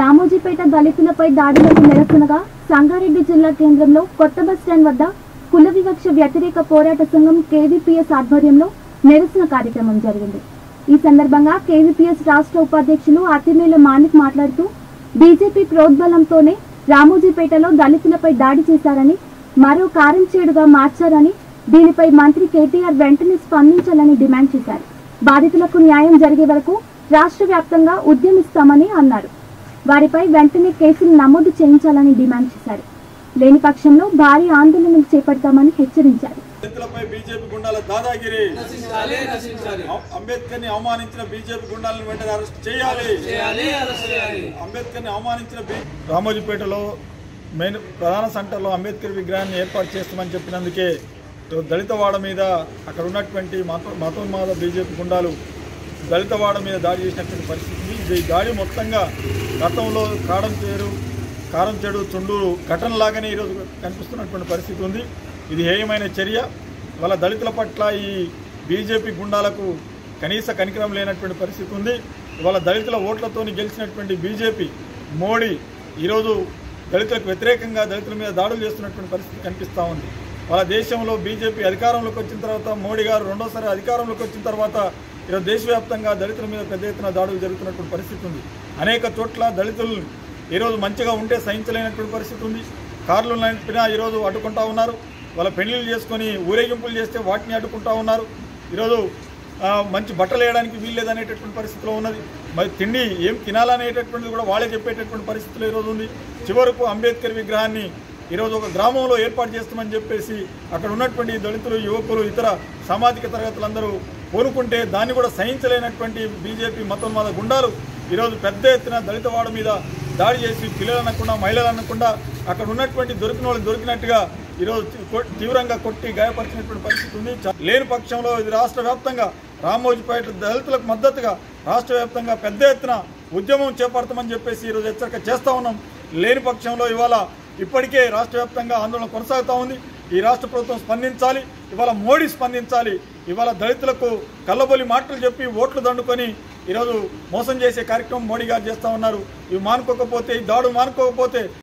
రామోజీపేట దళితులపై దాడులకు నిరసనగా సంగారెడ్డి జిల్లా కేంద్రంలో కొత్త బస్టాండ్ వద్ద కుల వివక్ష వ్యతిరేక పోరాట సంఘం కేవీపీఎస్ ఆధ్వర్యంలో నిరసన కార్యక్రమం జరిగింది. ఈ సందర్భంగా కేవీపీఎస్ రాష్ట్ర ఉపాధ్యక్షులు అతిమేల మాణిక్ మాట్లాడుతూ బీజేపీ ప్రోద్బలంతోనే రామోజీపేటలో దళితులపై దాడి చేశారని మరో కారం చేడుగా మార్చారని దీనిపై మంత్రి కేటీఆర్ వెంటనే స్పందించాలని డిమాండ్ చేశారు. బాధితులకు న్యాయం జరిగే వరకు రాష్ట్ర వ్యాప్తంగా ఉద్యమిస్తామని అన్నారు. వారిపై వెంటనే కేసులు నమోదు చేయించాలని డిమాండ్ చేశారు. లేని పక్షంలో భారీ ఆందోళనలు చేపడతామని హెచ్చరించారు. బీజేపీ గుండాల దాదాగిరి. అంబేద్కర్ని అవమానించిన బీజేపీ గుండాలను వెంటనే అరెస్ట్ చేయాలి. చేయాలి అరెస్ట్ చేయాలి. అంబేద్కర్ని అవమానించిన రామోజీపేటలో మెయిన్ ప్రధాన సెంటర్లో అంబేద్కర్ విగ్రహాన్ని ఏర్పాటు చేస్తామని చెప్పినందుకే దళితవాడ మీద అక్కడ ఉన్నటువంటి మత మతోన్మాద బీజేపీ గుండాలు దళితవాడ మీద దాడి చేసినటువంటి పరిస్థితి ఈ దాడి మొత్తంగా గతంలో కాడం చేరు కారం చెడు చుండూరు ఘటనలాగానే ఈరోజు కనిపిస్తున్నటువంటి పరిస్థితి ఉంది. ఇది హేయమైన చర్య. వాళ్ళ దళితుల పట్ల ఈ బీజేపీ గుండాలకు కనీస కనికరం లేనటువంటి పరిస్థితి ఉంది. ఇవాళ దళితుల ఓట్లతోని గెలిచినటువంటి బీజేపీ మోడీ ఈరోజు దళితులకు వ్యతిరేకంగా దళితుల మీద దాడులు చేస్తున్నటువంటి పరిస్థితి కనిపిస్తూ ఉంది. వాళ్ళ దేశంలో బీజేపీ అధికారంలోకి వచ్చిన తర్వాత మోడీ గారు రెండోసారి అధికారంలోకి వచ్చిన తర్వాత ఈరోజు దేశవ్యాప్తంగా దళితుల మీద పెద్ద ఎత్తున దాడులు జరుగుతున్నటువంటి పరిస్థితి ఉంది. అనేక చోట్ల దళితులు ఈరోజు మంచిగా ఉంటే సహించలేనటువంటి పరిస్థితి ఉంది. కార్లు నడిపినా ఈరోజు అడ్డుకుంటా ఉన్నారు. వాళ్ళ పెళ్ళిళ్ళు చేసుకొని ఊరేగింపులు చేస్తే వాటిని అడ్డుకుంటా ఉన్నారు. ఈరోజు మంచి బట్టలు వేయడానికి వీల్లేదనేటటువంటి పరిస్థితిలో ఉన్నది. మరి తిండి ఏం తినాలనేటటువంటిది కూడా వాళ్ళే చెప్పేటటువంటి పరిస్థితిలో ఈరోజు ఉంది. చివరకు అంబేద్కర్ విగ్రహాన్ని ఈరోజు ఒక గ్రామంలో ఏర్పాటు చేస్తామని చెప్పేసి అక్కడ ఉన్నటువంటి దళితులు యువకులు ఇతర సామాజిక తరగతులందరూ కోరుకుంటే దాన్ని కూడా సహించలేనటువంటి బీజేపీ మతోన్మాద గుండాలు ఈరోజు పెద్ద ఎత్తున దళితవాడు మీద దాడి చేసి పిల్లలు అనకుండా మహిళలు అనకుండా అక్కడ ఉన్నటువంటి దొరికిన వాళ్ళు దొరికినట్టుగా ఈరోజు తీవ్రంగా కొట్టి గాయపరిచినటువంటి పరిస్థితి ఉంది. లేని పక్షంలో ఇది రాష్ట్ర వ్యాప్తంగా రామోజీపేట దళితులకు మద్దతుగా రాష్ట్ర వ్యాప్తంగా పెద్ద ఎత్తున ఉద్యమం చేపడతామని చెప్పేసి ఈరోజు హెచ్చరిక చేస్తా ఉన్నాం. లేని పక్షంలో ఇవాళ ఇప్పటికే రాష్ట్ర వ్యాప్తంగా ఆందోళన కొనసాగుతూ ఉంది. ఈ రాష్ట్ర ప్రభుత్వం స్పందించాలి ఇవాళ మోడీ స్పందించాలి ఇవాళ దళితులకు కళ్ళబొలి మాటలు చెప్పి ఓట్లు దండుకొని ఈరోజు మోసం చేసే కార్యక్రమం మోడీ గారు చేస్తూ ఉన్నారు. ఇవి మానుకోకపోతే ఈ దాడు మానుకోకపోతే